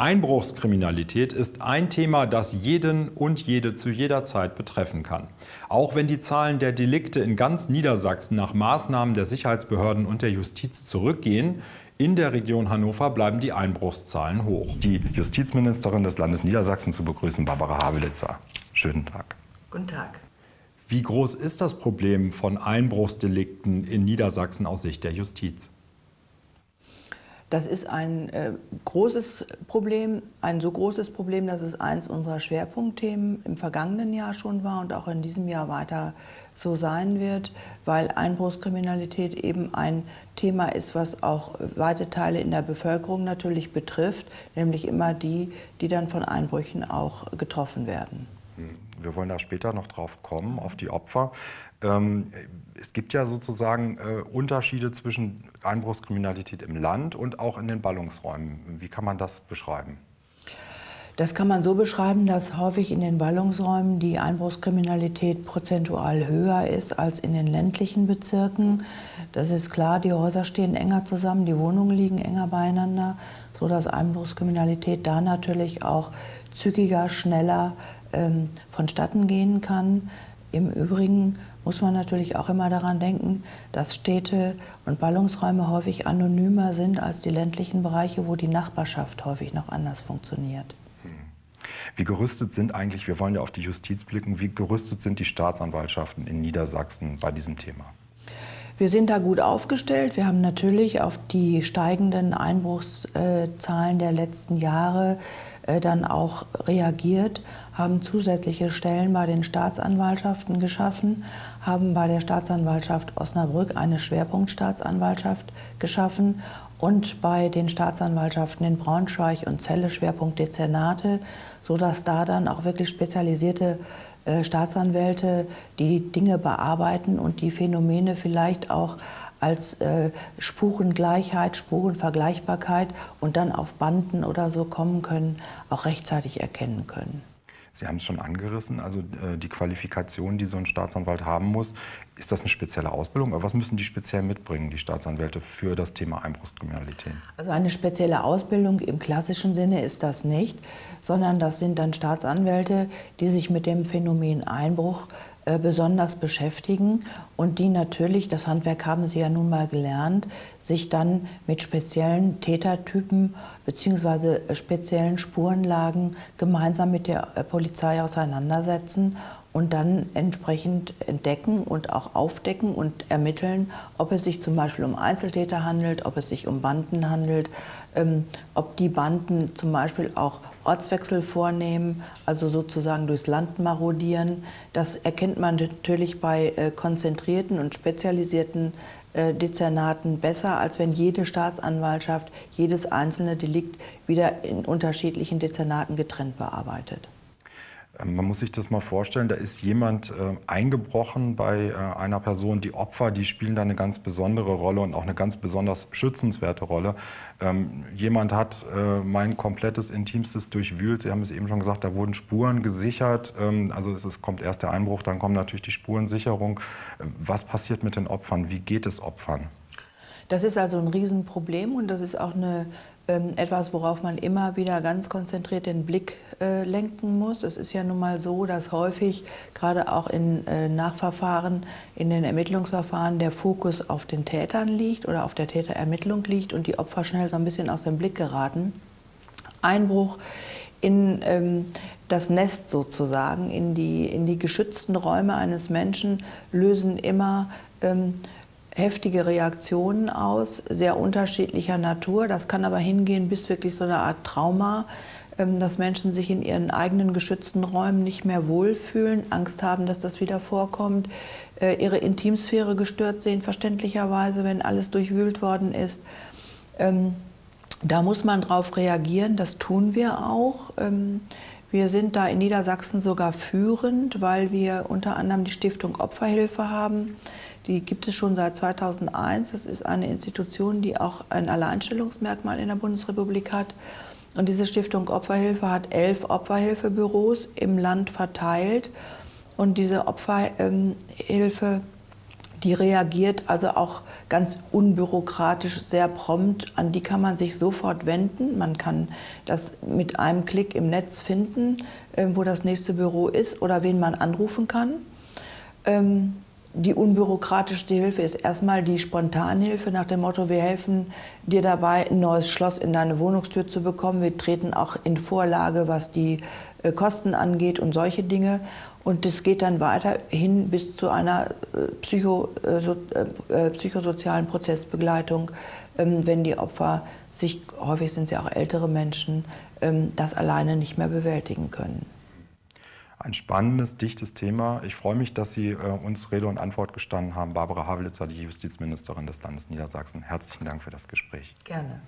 Einbruchskriminalität ist ein Thema, das jeden und jede zu jeder Zeit betreffen kann. Auch wenn die Zahlen der Delikte in ganz Niedersachsen nach Maßnahmen der Sicherheitsbehörden und der Justiz zurückgehen, in der Region Hannover bleiben die Einbruchszahlen hoch. Die Justizministerin des Landes Niedersachsen zu begrüßen, Barbara Habelitzer. Schönen Tag. Guten Tag. Wie groß ist das Problem von Einbruchsdelikten in Niedersachsen aus Sicht der Justiz? Das ist ein äh, großes Problem, ein so großes Problem, dass es eins unserer Schwerpunktthemen im vergangenen Jahr schon war und auch in diesem Jahr weiter so sein wird, weil Einbruchskriminalität eben ein Thema ist, was auch weite Teile in der Bevölkerung natürlich betrifft, nämlich immer die, die dann von Einbrüchen auch getroffen werden. Hm. Wir wollen da später noch drauf kommen, auf die Opfer. Ähm, es gibt ja sozusagen äh, Unterschiede zwischen Einbruchskriminalität im Land und auch in den Ballungsräumen. Wie kann man das beschreiben? Das kann man so beschreiben, dass häufig in den Ballungsräumen die Einbruchskriminalität prozentual höher ist als in den ländlichen Bezirken. Das ist klar, die Häuser stehen enger zusammen, die Wohnungen liegen enger beieinander, sodass Einbruchskriminalität da natürlich auch zügiger, schneller ähm, vonstatten gehen kann. Im Übrigen muss man natürlich auch immer daran denken, dass Städte und Ballungsräume häufig anonymer sind als die ländlichen Bereiche, wo die Nachbarschaft häufig noch anders funktioniert. Hm. Wie gerüstet sind eigentlich, wir wollen ja auf die Justiz blicken, wie gerüstet sind die Staatsanwaltschaften in Niedersachsen bei diesem Thema? Wir sind da gut aufgestellt. Wir haben natürlich auf die steigenden Einbruchszahlen der letzten Jahre äh, dann auch reagiert, haben zusätzliche Stellen bei den Staatsanwaltschaften geschaffen, haben bei der Staatsanwaltschaft Osnabrück eine Schwerpunktstaatsanwaltschaft geschaffen und bei den Staatsanwaltschaften in Braunschweig und Celle Schwerpunktdezernate, sodass da dann auch wirklich spezialisierte Staatsanwälte die Dinge bearbeiten und die Phänomene vielleicht auch als äh, Spurengleichheit, Spurenvergleichbarkeit und dann auf Banden oder so kommen können, auch rechtzeitig erkennen können. Sie haben es schon angerissen, also äh, die Qualifikation, die so ein Staatsanwalt haben muss. Ist das eine spezielle Ausbildung? Aber was müssen die speziell mitbringen, die Staatsanwälte, für das Thema Einbruchskriminalität? Also eine spezielle Ausbildung im klassischen Sinne ist das nicht, sondern das sind dann Staatsanwälte, die sich mit dem Phänomen Einbruch äh, besonders beschäftigen und die natürlich, das Handwerk haben sie ja nun mal gelernt, sich dann mit speziellen Tätertypen bzw. Äh, speziellen Spurenlagen gemeinsam mit der äh, Polizei auseinandersetzen und dann entsprechend entdecken und auch aufdecken und ermitteln, ob es sich zum Beispiel um Einzeltäter handelt, ob es sich um Banden handelt, ähm, ob die Banden zum Beispiel auch Ortswechsel vornehmen, also sozusagen durchs Land marodieren. Das erkennt man natürlich bei äh, konzentrierten und spezialisierten äh, Dezernaten besser, als wenn jede Staatsanwaltschaft jedes einzelne Delikt wieder in unterschiedlichen Dezernaten getrennt bearbeitet. Man muss sich das mal vorstellen, da ist jemand äh, eingebrochen bei äh, einer Person. Die Opfer, die spielen da eine ganz besondere Rolle und auch eine ganz besonders schützenswerte Rolle. Ähm, jemand hat äh, mein komplettes Intimstes durchwühlt. Sie haben es eben schon gesagt, da wurden Spuren gesichert. Ähm, also es, es kommt erst der Einbruch, dann kommt natürlich die Spurensicherung. Äh, was passiert mit den Opfern? Wie geht es Opfern? Das ist also ein Riesenproblem und das ist auch eine etwas, worauf man immer wieder ganz konzentriert den Blick äh, lenken muss. Es ist ja nun mal so, dass häufig gerade auch in äh, Nachverfahren, in den Ermittlungsverfahren der Fokus auf den Tätern liegt oder auf der Täterermittlung liegt und die Opfer schnell so ein bisschen aus dem Blick geraten. Einbruch in ähm, das Nest sozusagen, in die, in die geschützten Räume eines Menschen lösen immer ähm, heftige Reaktionen aus, sehr unterschiedlicher Natur. Das kann aber hingehen bis wirklich so eine Art Trauma, ähm, dass Menschen sich in ihren eigenen geschützten Räumen nicht mehr wohlfühlen, Angst haben, dass das wieder vorkommt, äh, ihre Intimsphäre gestört sehen, verständlicherweise, wenn alles durchwühlt worden ist. Ähm, da muss man drauf reagieren, das tun wir auch. Ähm, wir sind da in Niedersachsen sogar führend, weil wir unter anderem die Stiftung Opferhilfe haben die gibt es schon seit 2001. Das ist eine Institution, die auch ein Alleinstellungsmerkmal in der Bundesrepublik hat. Und diese Stiftung Opferhilfe hat elf Opferhilfebüros im Land verteilt. Und diese Opferhilfe Die reagiert also auch ganz unbürokratisch, sehr prompt. An die kann man sich sofort wenden. Man kann das mit einem Klick im Netz finden, äh, wo das nächste Büro ist oder wen man anrufen kann. Die unbürokratischste Hilfe ist erstmal die Spontanhilfe nach dem Motto, wir helfen dir dabei, ein neues Schloss in deine Wohnungstür zu bekommen. Wir treten auch in Vorlage, was die äh, Kosten angeht und solche Dinge. Und es geht dann weiter hin bis zu einer äh, Psycho, äh, psychosozialen Prozessbegleitung, ähm, wenn die Opfer sich, häufig sind es ja auch ältere Menschen, ähm, das alleine nicht mehr bewältigen können ein spannendes, dichtes Thema. Ich freue mich, dass Sie äh, uns Rede und Antwort gestanden haben. Barbara Havlitzer, die Justizministerin des Landes Niedersachsen. Herzlichen Dank für das Gespräch. Gerne.